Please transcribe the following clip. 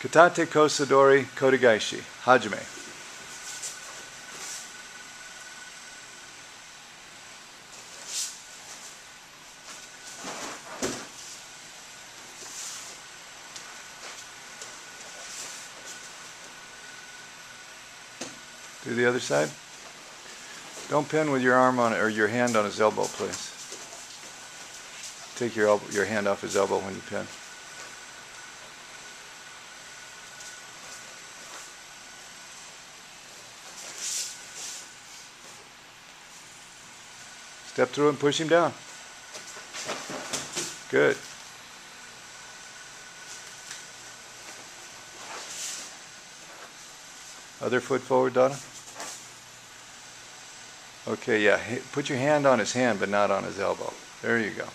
Katate Kosadori Kotegaeshi. Hajime. Do the other side. Don't pin with your arm on it or your hand on his elbow, please. Take your elbow, your hand off his elbow when you pin. Step through and push him down. Good. Other foot forward, Donna. Okay, yeah. Put your hand on his hand, but not on his elbow. There you go.